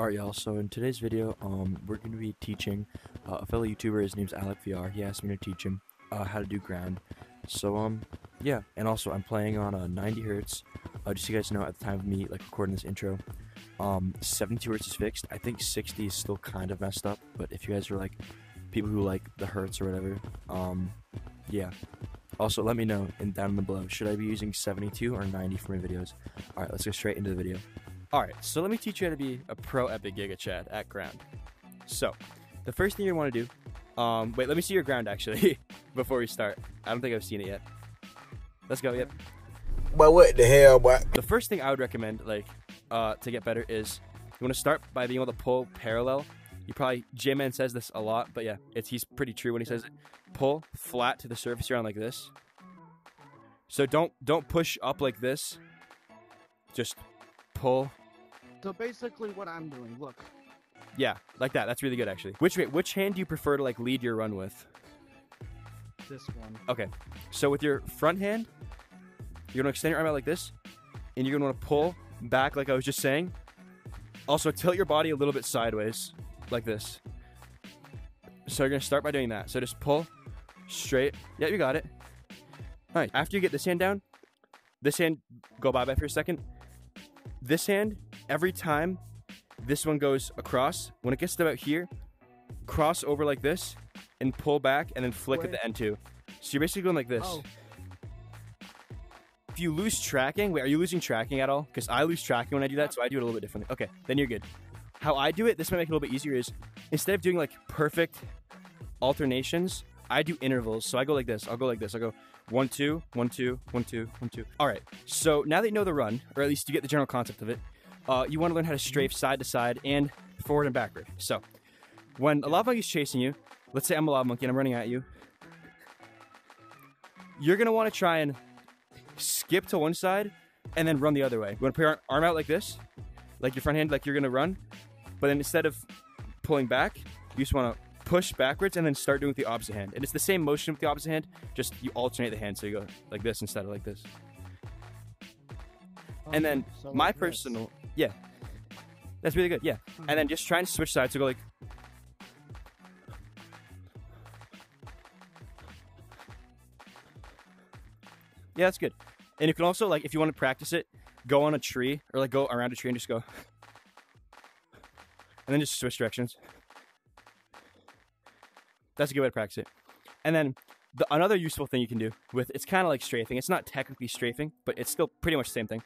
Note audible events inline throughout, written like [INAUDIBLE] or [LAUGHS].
Alright y'all, so in today's video, um, we're going to be teaching uh, a fellow YouTuber, his name's Alek VR, he asked me to teach him uh, how to do ground. So, um, yeah, and also I'm playing on uh, 90 hertz, uh, just so you guys know at the time of me, like, recording this intro, um, 72 hertz is fixed, I think 60 is still kind of messed up, but if you guys are, like, people who like the hertz or whatever, um, yeah. Also, let me know in down in the below, should I be using 72 or 90 for my videos? Alright, let's go straight into the video. Alright, so let me teach you how to be a pro epic Giga Chad at ground. So, the first thing you want to do, um, wait, let me see your ground actually [LAUGHS] before we start. I don't think I've seen it yet. Let's go, yep. But what the hell, boy? The first thing I would recommend, like, uh, to get better is you want to start by being able to pull parallel. You probably, J-Man says this a lot, but yeah, it's he's pretty true when he says it. Pull flat to the surface you're on like this. So don't don't push up like this. Just pull So basically, what I'm doing, look, Yeah, like that. That's really good, actually. Which wait, which hand do you prefer to like lead your run with? this one. Okay, so with your front hand, you're gonna extend your arm out like this, and you're gonna want to pull back, like I was just saying. Also, tilt your body a little bit sideways, like this. So you're gonna start by doing that. So just pull straight. Yeah, you got it. All right. After you get this hand down, this hand go bye bye for a second. This hand, every time this one goes across, when it gets to about here, cross over like this and pull back and then flick at the end too. So you're basically going like this. Oh. If you lose tracking, wait, are you losing tracking at all? Because I lose tracking when I do that, so I do it a little bit differently. Okay, then you're good. How I do it, this might make it a little bit easier, is instead of doing like perfect alternations, I do intervals. So I go like this. I'll go like this. I'll go one, two, one, two, one, two, one, two. All right. So now that you know the run, or at least you get the general concept of it, uh, you want to learn how to strafe side to side and forward and backward. So when a lava monkey's chasing you, let's say I'm a lava monkey and I'm running at you, you're gonna want to try and skip to one side and then run the other way. You want to put your arm out like this, like your front hand, like you're gonna run, but then instead of pulling back, you just want to push backwards and then start doing with the opposite hand. And it's the same motion with the opposite hand, just you alternate the hand. So you go like this instead of like this. And then so my personal, yeah, that's really good. Yeah, and hmm. then just trying to switch sides. to go like. Yeah, that's good. And you can also like if you want to practice it, go on a tree or like go around a tree and just go. And then just switch directions. That's a good way to practice it. And then the, another useful thing you can do with it's kind of like strafing. It's not technically strafing, but it's still pretty much the same thing.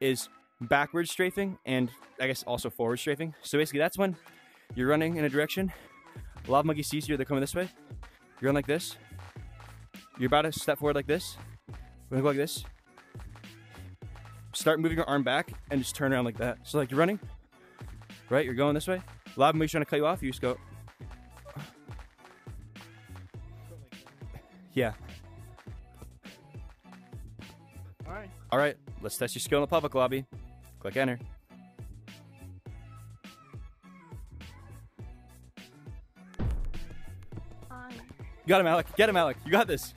Is backwards strafing and I guess also forward strafing. So basically, that's when you're running in a direction. A lava monkey sees you. They're coming this way. You're going like this. You're about to step forward like this. We're gonna go like this. Start moving your arm back and just turn around like that. So like you're running, right? You're going this way. Lava monkey's trying to cut you off. You just go. Yeah. All right. All right. Let's test your skill in the public lobby. Click enter. You got him, Alek. Get him, Alek. You got this.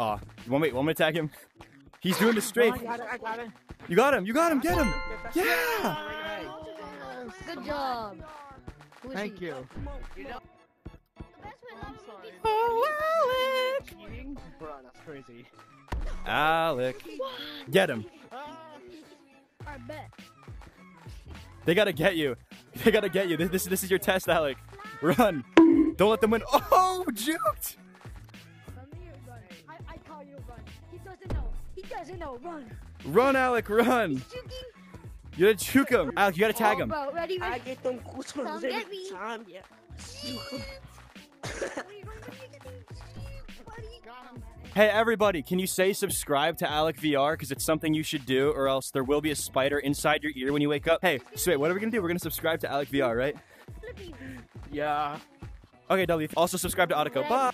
Aw. you want me? Want me to attack him? [LAUGHS] He's doing the strafe. Oh, I got it. I got it. You got him. You got him. Get him. Yeah. Good job. Thank you. Oh, Alek. Bro, that's crazy. Alek. Get him. I bet. They gotta get you. [LAUGHS] They gotta get you. This, this, this is your test, Alek. Run. Don't let them win. Oh, juked. Come here, run. I, I call you run. He doesn't know. He doesn't know. Run. Run, Alek. Run. Juking. You gotta juke him. Alek, you gotta tag him. Bro, ready, I get them goosebumps every time, yeah. [LAUGHS] [LAUGHS] Hey everybody, can you say subscribe to Alek VR because it's something you should do, or else there will be a spider inside your ear when you wake up. Hey, so wait, what are we gonna do? We're gonna subscribe to Alek VR, right? Yeah. Okay, W. Also subscribe to Adico. Bye.